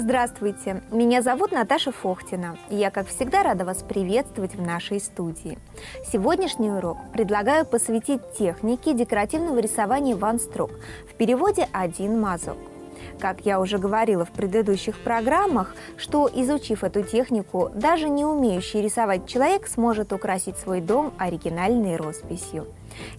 Здравствуйте, меня зовут Наташа Фохтина, и я, как всегда, рада вас приветствовать в нашей студии. Сегодняшний урок предлагаю посвятить технике декоративного рисования ван-строк, в переводе «один мазок». Как я уже говорила в предыдущих программах, что изучив эту технику, даже не умеющий рисовать человек сможет украсить свой дом оригинальной росписью.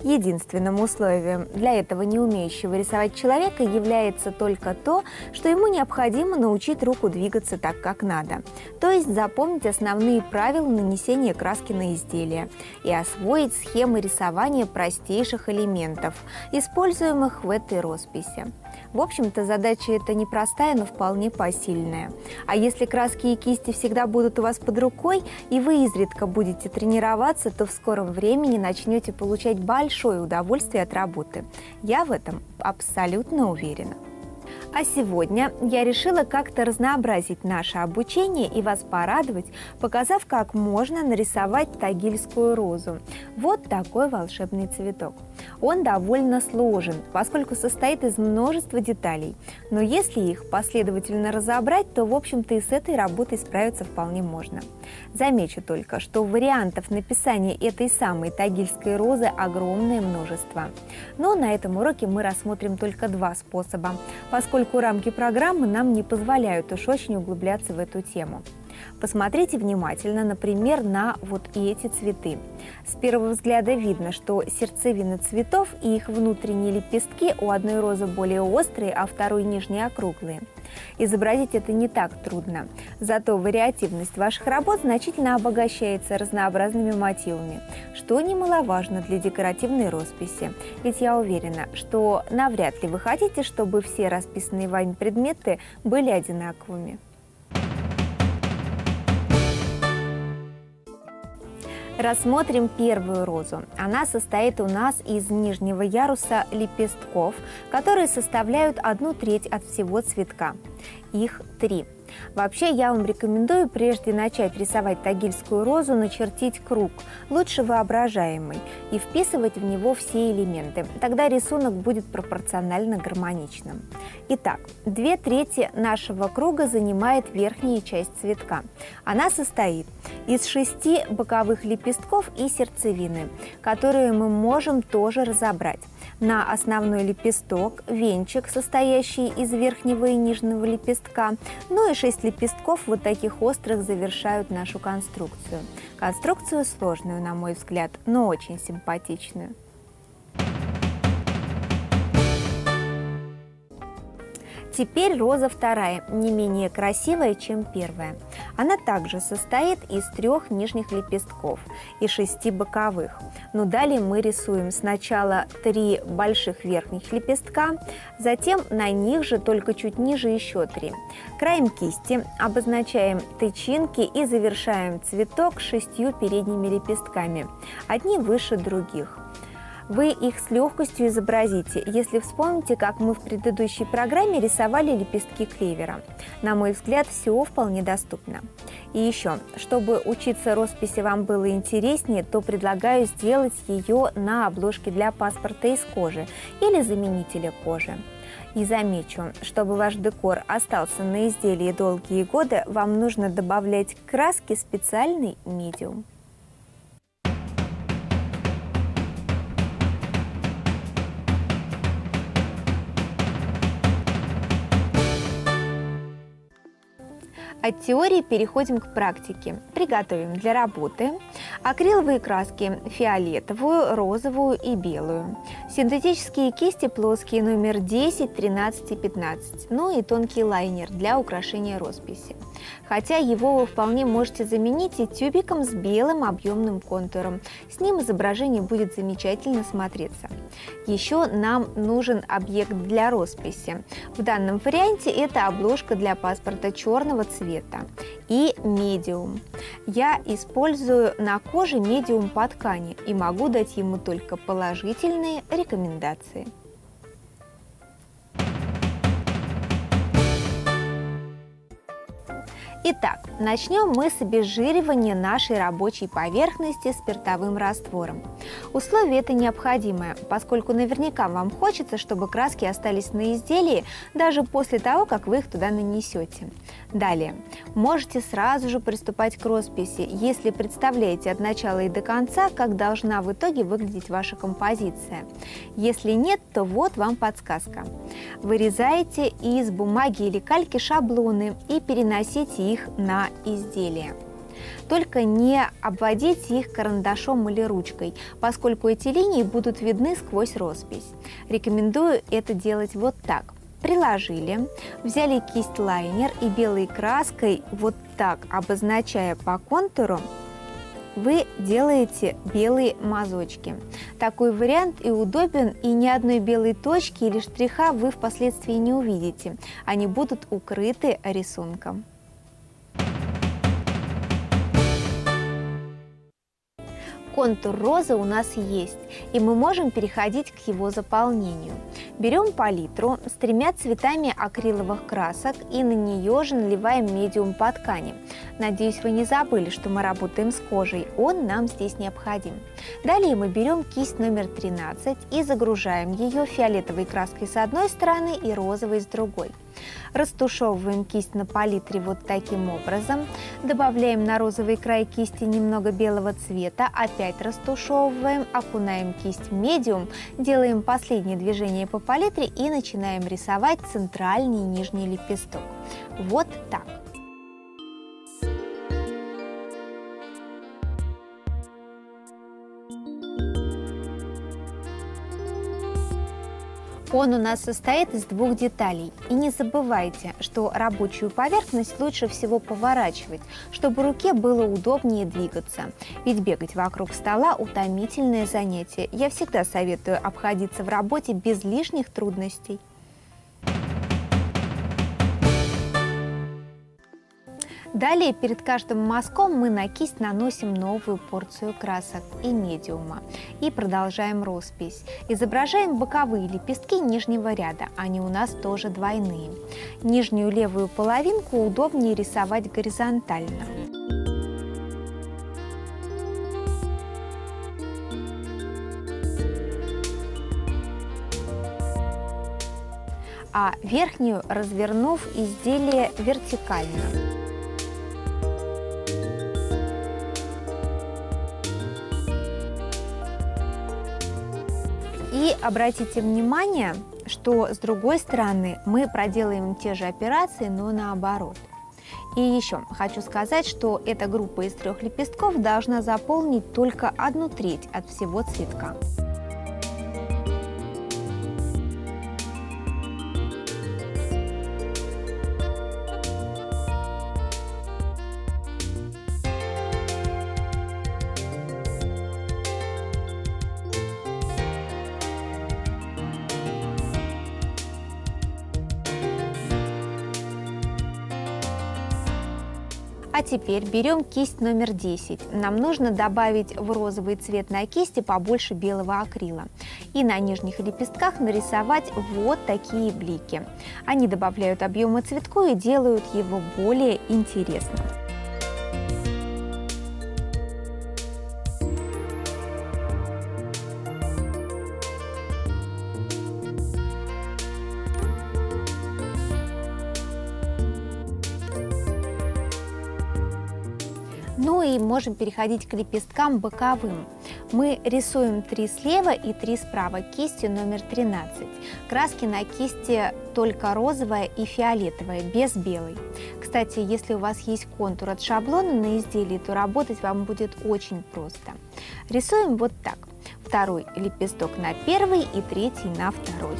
Единственным условием для этого не умеющего рисовать человека является только то, что ему необходимо научить руку двигаться так, как надо, то есть запомнить основные правила нанесения краски на изделие и освоить схемы рисования простейших элементов, используемых в этой росписи. В общем-то, задача эта непростая, но вполне посильная. А если краски и кисти всегда будут у вас под рукой, и вы изредка будете тренироваться, то в скором времени начнете получать большое удовольствие от работы. Я в этом абсолютно уверена. А сегодня я решила как-то разнообразить наше обучение и вас порадовать, показав, как можно нарисовать тагильскую розу. Вот такой волшебный цветок. Он довольно сложен, поскольку состоит из множества деталей. Но если их последовательно разобрать, то, в общем-то, и с этой работой справиться вполне можно. Замечу только, что вариантов написания этой самой тагильской розы огромное множество. Но на этом уроке мы рассмотрим только два способа, поскольку рамки программы нам не позволяют уж очень углубляться в эту тему. Посмотрите внимательно, например, на вот эти цветы. С первого взгляда видно, что сердцевины цветов и их внутренние лепестки у одной розы более острые, а второй нижние округлые. Изобразить это не так трудно, зато вариативность ваших работ значительно обогащается разнообразными мотивами, что немаловажно для декоративной росписи. Ведь я уверена, что навряд ли вы хотите, чтобы все расписанные вами предметы были одинаковыми. Рассмотрим первую розу. Она состоит у нас из нижнего яруса лепестков, которые составляют одну треть от всего цветка. Их три. Вообще я вам рекомендую, прежде начать рисовать тагильскую розу, начертить круг, лучше воображаемый, и вписывать в него все элементы. Тогда рисунок будет пропорционально гармоничным. Итак, две трети нашего круга занимает верхняя часть цветка. Она состоит из шести боковых лепестков и сердцевины, которые мы можем тоже разобрать на основной лепесток, венчик, состоящий из верхнего и нижнего лепестка, ну и шесть лепестков вот таких острых завершают нашу конструкцию. Конструкцию сложную, на мой взгляд, но очень симпатичную. Теперь роза вторая, не менее красивая, чем первая. Она также состоит из трех нижних лепестков и шести боковых. Но далее мы рисуем сначала три больших верхних лепестка, затем на них же, только чуть ниже, еще три. Краем кисти обозначаем тычинки и завершаем цветок шестью передними лепестками, одни выше других. Вы их с легкостью изобразите, если вспомните, как мы в предыдущей программе рисовали лепестки клевера. На мой взгляд, все вполне доступно. И еще, чтобы учиться росписи вам было интереснее, то предлагаю сделать ее на обложке для паспорта из кожи или заменителя кожи. И замечу, чтобы ваш декор остался на изделии долгие годы, вам нужно добавлять краски специальный медиум. От теории переходим к практике. Приготовим для работы акриловые краски фиолетовую, розовую и белую, синтетические кисти плоские номер 10, 13 и 15, ну и тонкий лайнер для украшения росписи хотя его вы вполне можете заменить и тюбиком с белым объемным контуром. С ним изображение будет замечательно смотреться. Еще нам нужен объект для росписи. В данном варианте это обложка для паспорта черного цвета и медиум. Я использую на коже медиум по ткани и могу дать ему только положительные рекомендации. Итак, начнем мы с обезжиривания нашей рабочей поверхности спиртовым раствором. Условие это необходимое, поскольку наверняка вам хочется, чтобы краски остались на изделии даже после того, как вы их туда нанесете. Далее, можете сразу же приступать к росписи, если представляете от начала и до конца, как должна в итоге выглядеть ваша композиция. Если нет, то вот вам подсказка. Вырезаете из бумаги или кальки шаблоны и переносите их на изделие. Только не обводите их карандашом или ручкой, поскольку эти линии будут видны сквозь роспись. Рекомендую это делать вот так. Приложили, взяли кисть лайнер и белой краской вот так, обозначая по контуру, вы делаете белые мазочки. Такой вариант и удобен, и ни одной белой точки или штриха вы впоследствии не увидите. Они будут укрыты рисунком. Контур розы у нас есть, и мы можем переходить к его заполнению. Берем палитру с тремя цветами акриловых красок и на нее же наливаем медиум по ткани. Надеюсь, вы не забыли, что мы работаем с кожей, он нам здесь необходим. Далее мы берем кисть номер 13 и загружаем ее фиолетовой краской с одной стороны и розовой с другой. Растушевываем кисть на палитре вот таким образом. Добавляем на розовый край кисти немного белого цвета, опять растушевываем, окунаем кисть в медиум, делаем последнее движение по палитре и начинаем рисовать центральный нижний лепесток. Вот так. Он у нас состоит из двух деталей. И не забывайте, что рабочую поверхность лучше всего поворачивать, чтобы руке было удобнее двигаться. Ведь бегать вокруг стола – утомительное занятие. Я всегда советую обходиться в работе без лишних трудностей. Далее перед каждым мазком мы на кисть наносим новую порцию красок и медиума и продолжаем роспись. Изображаем боковые лепестки нижнего ряда, они у нас тоже двойные. Нижнюю левую половинку удобнее рисовать горизонтально. а верхнюю развернув изделие вертикально. Обратите внимание, что с другой стороны мы проделаем те же операции, но наоборот. И еще хочу сказать, что эта группа из трех лепестков должна заполнить только одну треть от всего цветка. А теперь берем кисть номер 10. Нам нужно добавить в розовый цвет на кисти побольше белого акрила. И на нижних лепестках нарисовать вот такие блики. Они добавляют объема цветку и делают его более интересным. Можем переходить к лепесткам боковым. Мы рисуем 3 слева и 3 справа кистью номер 13. Краски на кисти только розовая и фиолетовая, без белой. Кстати, если у вас есть контур от шаблона на изделии, то работать вам будет очень просто. Рисуем вот так. Второй лепесток на первый и третий на второй.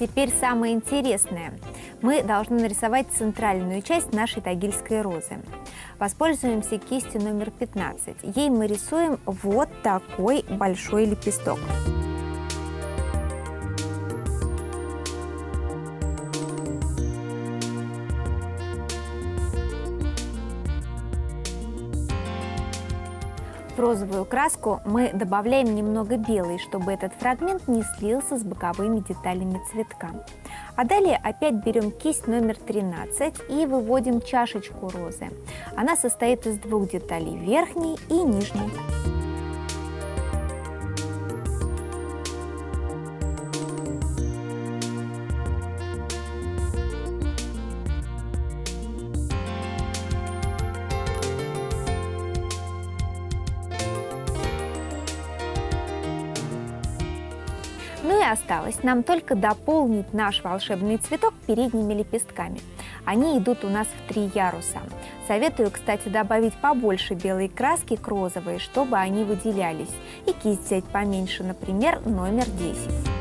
Теперь самое интересное. Мы должны нарисовать центральную часть нашей тагильской розы. Воспользуемся кистью номер 15. Ей мы рисуем вот такой большой лепесток. Розовую краску мы добавляем немного белой, чтобы этот фрагмент не слился с боковыми деталями цветка. А далее опять берем кисть номер 13 и выводим чашечку розы. Она состоит из двух деталей, верхней и нижней. Осталось нам только дополнить наш волшебный цветок передними лепестками. Они идут у нас в три яруса. Советую, кстати, добавить побольше белой краски к розовой, чтобы они выделялись. И кисть взять поменьше, например, номер 10.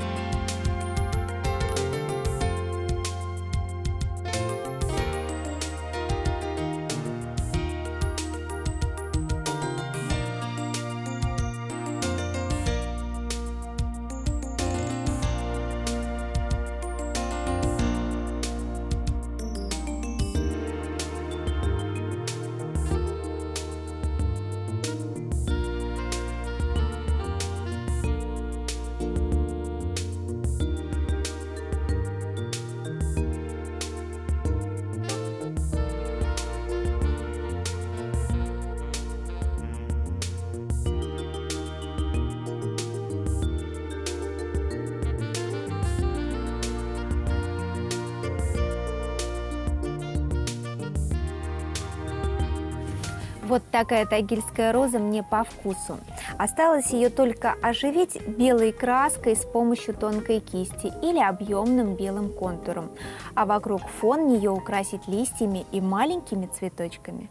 Такая тагильская роза мне по вкусу. Осталось ее только оживить белой краской с помощью тонкой кисти или объемным белым контуром, а вокруг фон нее украсить листьями и маленькими цветочками.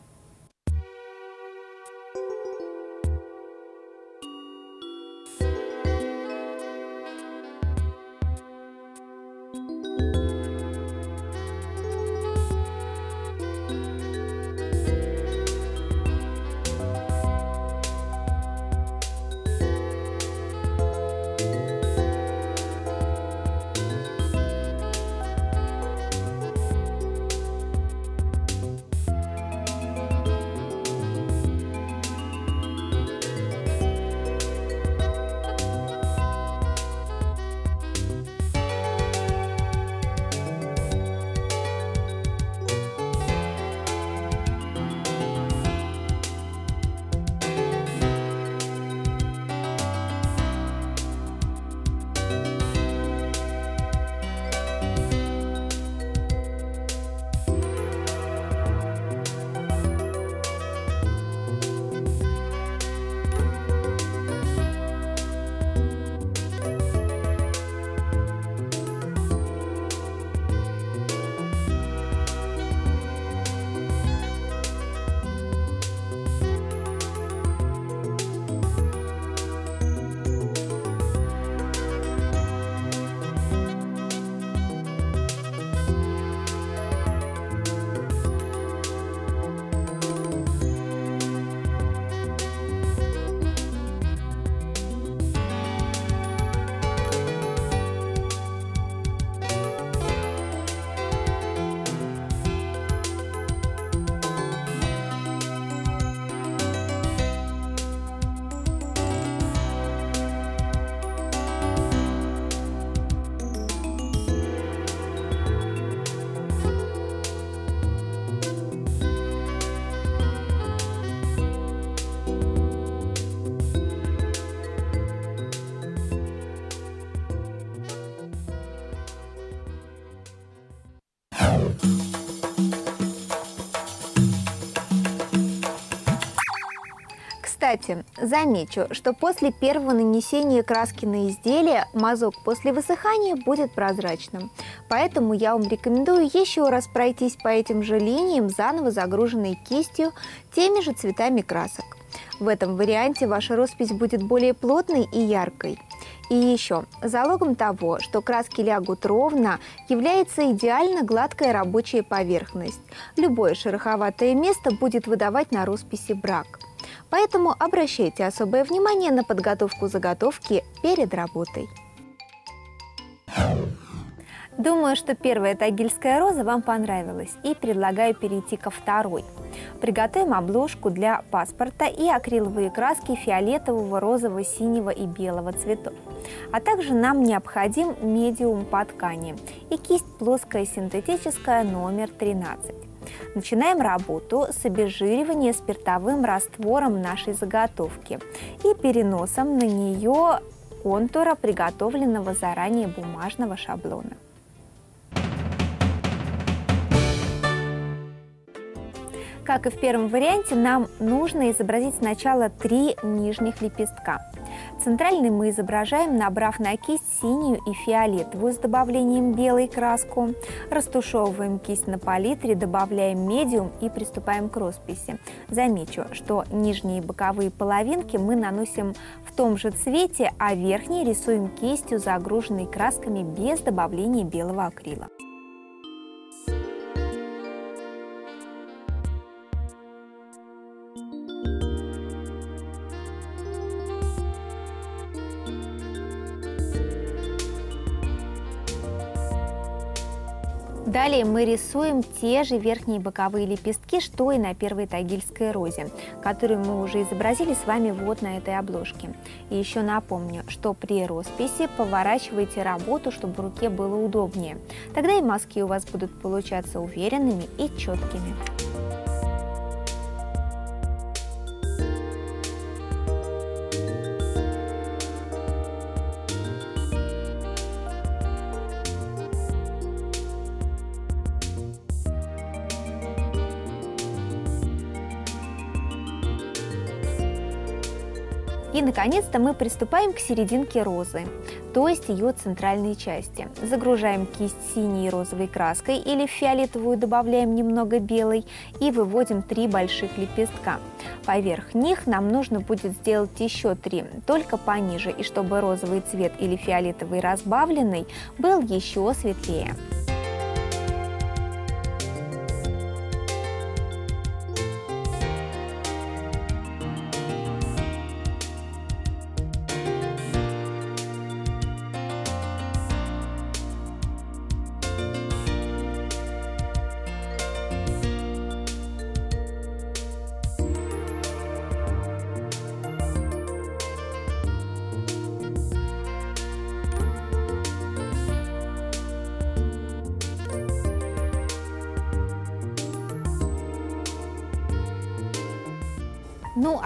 Кстати, замечу, что после первого нанесения краски на изделие мазок после высыхания будет прозрачным. Поэтому я вам рекомендую еще раз пройтись по этим же линиям, заново загруженной кистью теми же цветами красок. В этом варианте ваша роспись будет более плотной и яркой. И еще, залогом того, что краски лягут ровно, является идеально гладкая рабочая поверхность. Любое шероховатое место будет выдавать на росписи брак. Поэтому обращайте особое внимание на подготовку заготовки перед работой. Думаю, что первая тагильская роза вам понравилась и предлагаю перейти ко второй. Приготовим обложку для паспорта и акриловые краски фиолетового, розового, синего и белого цветов. А также нам необходим медиум по ткани и кисть плоская синтетическая номер 13. Начинаем работу с обезжиривания спиртовым раствором нашей заготовки и переносом на нее контура приготовленного заранее бумажного шаблона. Как и в первом варианте, нам нужно изобразить сначала три нижних лепестка. Центральный мы изображаем, набрав на кисть синюю и фиолетовую с добавлением белой краску. Растушевываем кисть на палитре, добавляем медиум и приступаем к росписи. Замечу, что нижние боковые половинки мы наносим в том же цвете, а верхние рисуем кистью, загруженной красками без добавления белого акрила. Далее мы рисуем те же верхние боковые лепестки, что и на первой тагильской розе, которую мы уже изобразили с вами вот на этой обложке. И еще напомню, что при росписи поворачивайте работу, чтобы руке было удобнее. Тогда и мазки у вас будут получаться уверенными и четкими. Наконец-то, мы приступаем к серединке розы, то есть ее центральной части. Загружаем кисть синей розовой краской или фиолетовую добавляем немного белой и выводим три больших лепестка. Поверх них нам нужно будет сделать еще три, только пониже, и чтобы розовый цвет или фиолетовый разбавленный был еще светлее.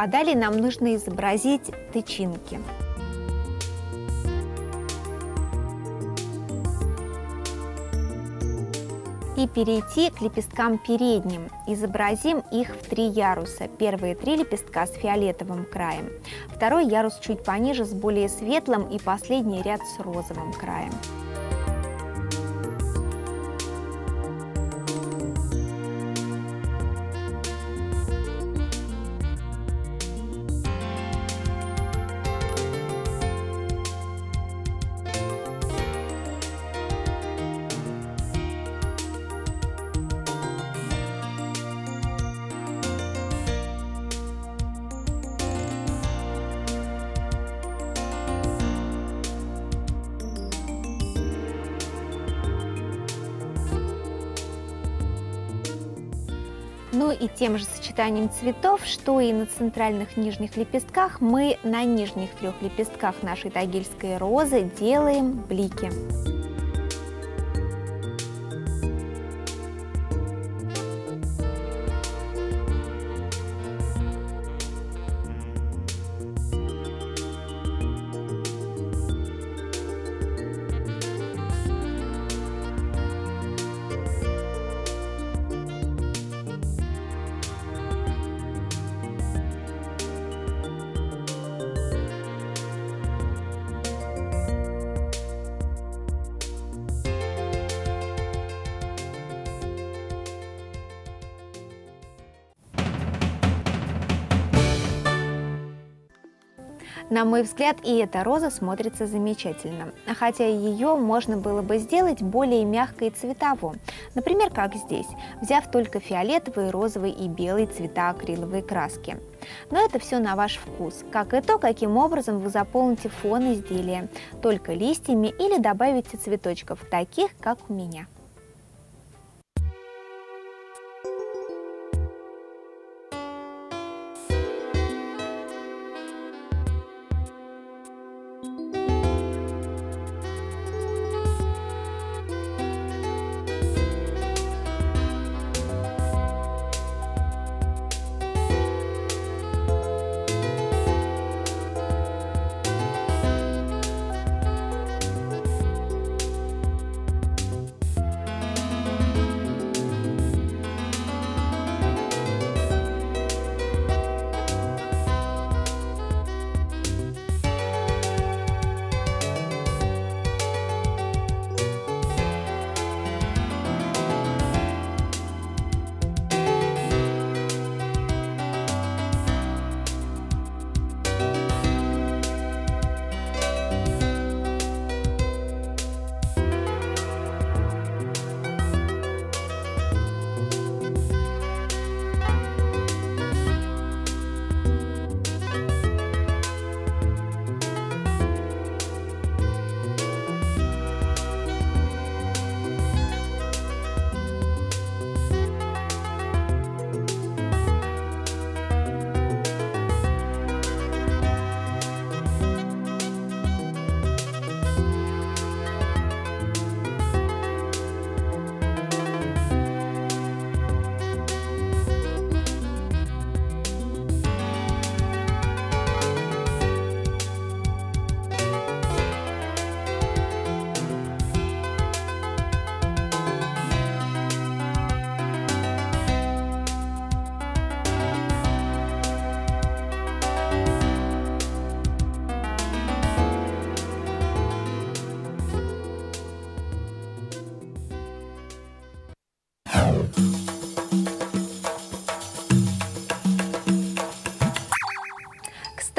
А далее нам нужно изобразить тычинки. и перейти к лепесткам передним. Изобразим их в три яруса. Первые три лепестка с фиолетовым краем, второй ярус чуть пониже с более светлым и последний ряд с розовым краем. Ну и тем же сочетанием цветов, что и на центральных нижних лепестках, мы на нижних трех лепестках нашей тагильской розы делаем блики. На мой взгляд, и эта роза смотрится замечательно, хотя ее можно было бы сделать более мягкой цветово, например, как здесь, взяв только фиолетовые, розовые и белые цвета акриловой краски. Но это все на ваш вкус, как и то, каким образом вы заполните фон изделия, только листьями или добавите цветочков, таких, как у меня.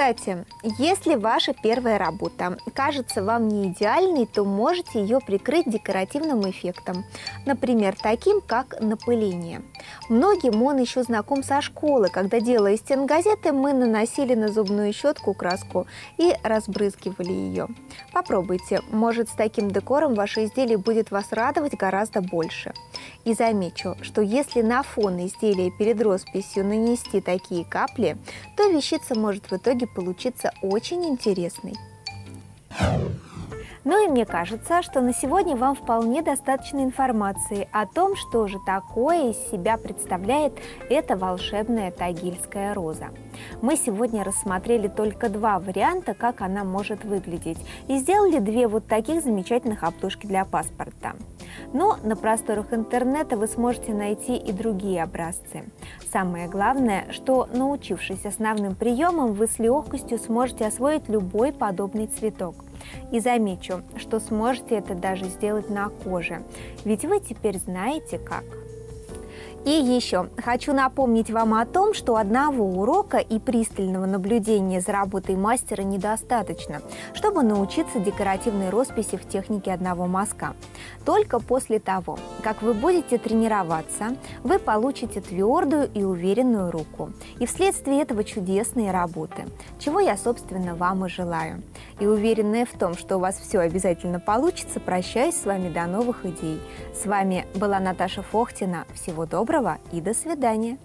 Кстати, если ваша первая работа кажется вам не идеальной, то можете ее прикрыть декоративным эффектом, например, таким как напыление. Многим он еще знаком со школы, когда, делая стенгазеты, мы наносили на зубную щетку краску и разбрызгивали ее. Попробуйте, может с таким декором ваше изделие будет вас радовать гораздо больше. И замечу, что если на фон изделия перед росписью нанести такие капли, то вещица может в итоге получиться очень интересной. Ну и мне кажется, что на сегодня вам вполне достаточно информации о том, что же такое из себя представляет эта волшебная тагильская роза. Мы сегодня рассмотрели только два варианта, как она может выглядеть, и сделали две вот таких замечательных обложки для паспорта. Но на просторах интернета вы сможете найти и другие образцы. Самое главное, что научившись основным приемам, вы с легкостью сможете освоить любой подобный цветок. И замечу, что сможете это даже сделать на коже, ведь вы теперь знаете как. И еще хочу напомнить вам о том, что одного урока и пристального наблюдения за работой мастера недостаточно, чтобы научиться декоративной росписи в технике одного мазка. Только после того, как вы будете тренироваться, вы получите твердую и уверенную руку. И вследствие этого чудесные работы, чего я, собственно, вам и желаю. И уверенная в том, что у вас все обязательно получится, прощаюсь с вами до новых идей. С вами была Наташа Фохтина. Всего доброго и до свидания.